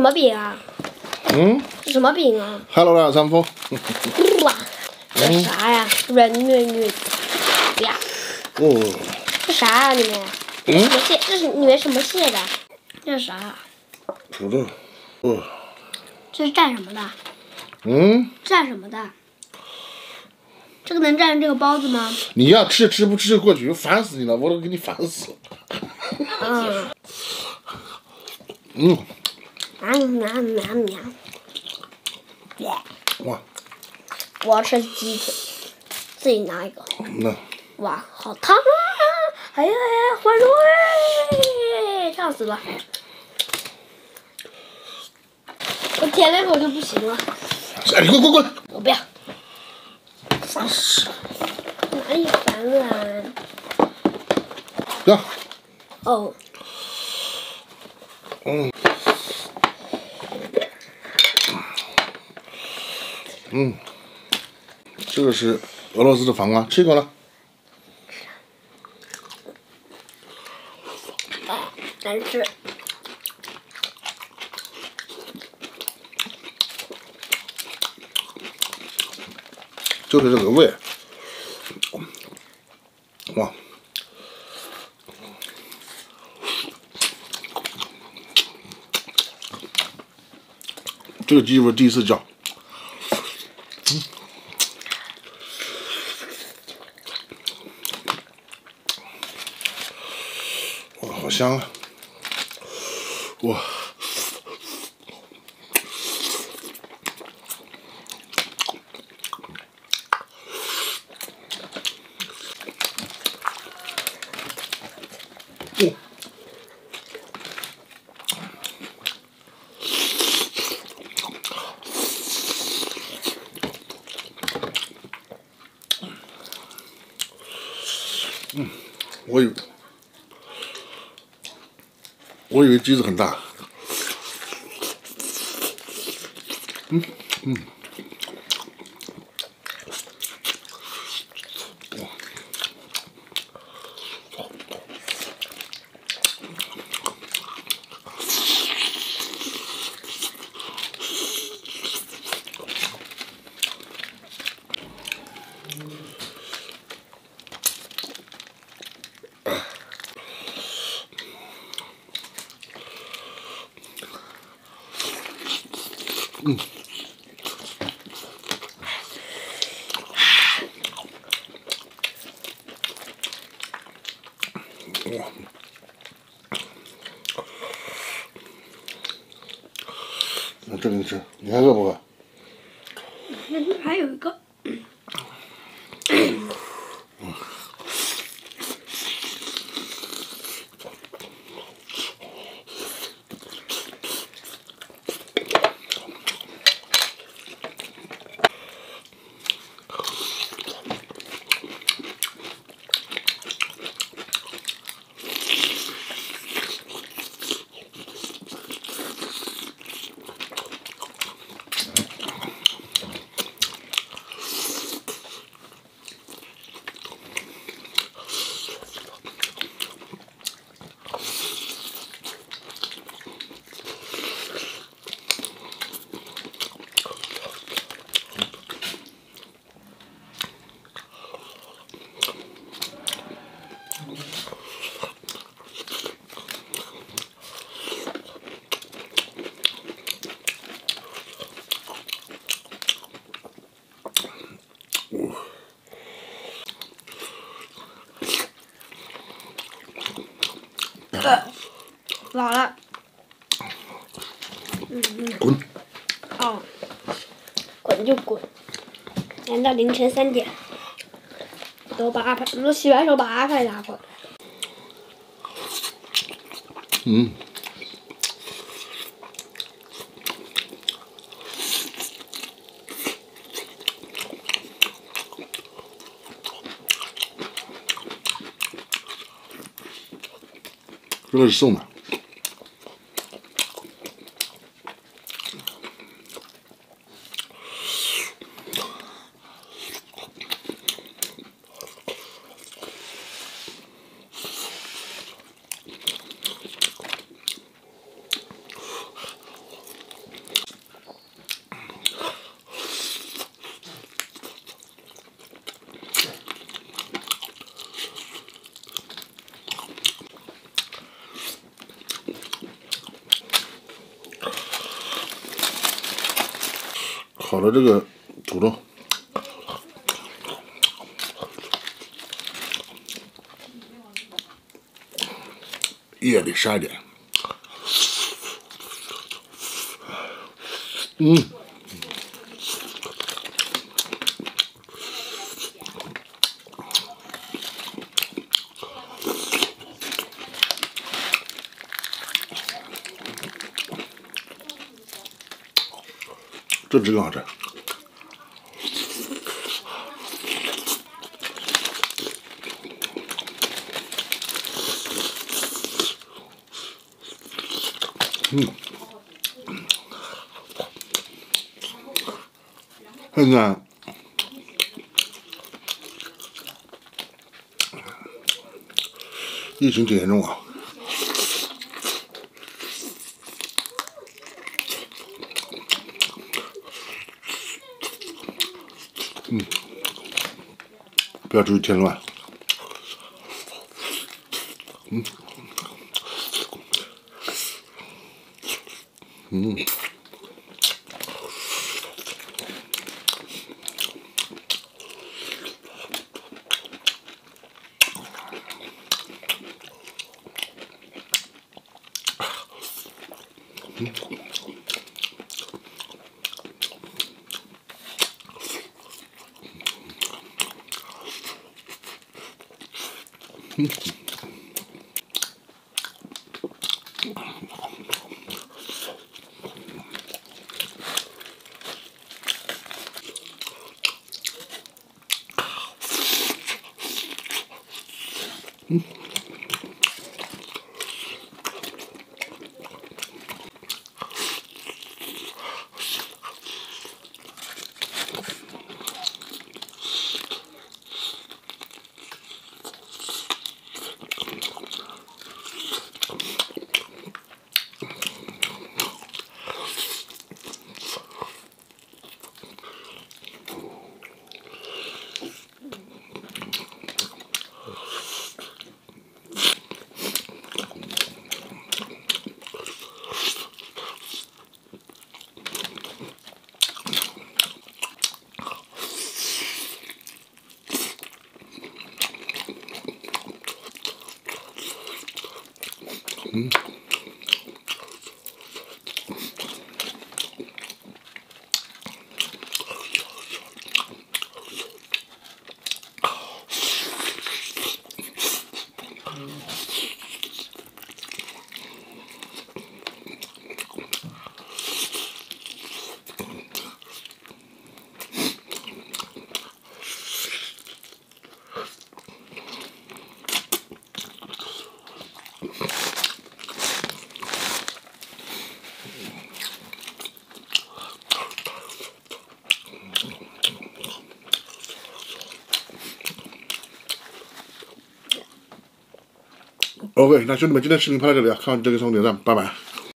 什么饼啊？嗯，这什么饼啊？，Hello 大三丰，哇，这啥呀？软软软呀，哦，这啥啊？里面？嗯什么馅？这是里面什么馅的？这是啥啊？土豆，哦，这是蘸什么的？嗯，蘸什么的？这个能蘸这个包子吗？你要吃吃不吃过去，烦死你了，我都给你烦死。嗯，嗯，啊喵喵喵！哇，哇，我要吃鸡腿，自己拿一个。那哇，好烫啊！哎呀哎呀，欢乐哎，烫死了！我舔两口就不行了，哎，你滚滚滚！我不要。烦死！哪里烦了？不要，哦，嗯，嗯，这个是俄罗斯的黄瓜，吃一口了。难吃。就是这个味。哇，这个鸡我第一次叫。哇，好香啊！哇。嗯，我有我以为鸡子很大。嗯嗯。哇！那这里吃，你还饿不饿？那还有一个。就滚，连到凌晨三点，都把阿派，我洗完手把阿派拿过来。嗯，这个是送的。炒的这个土豆，夜里十二点。嗯，这汁更好吃。嗯，现在疫情挺严重啊。嗯，不要出去添乱。嗯。嗯，嗯。嗯。嗯。OK，那兄弟们，今天视频拍到这里啊，看完这个送点赞，拜拜。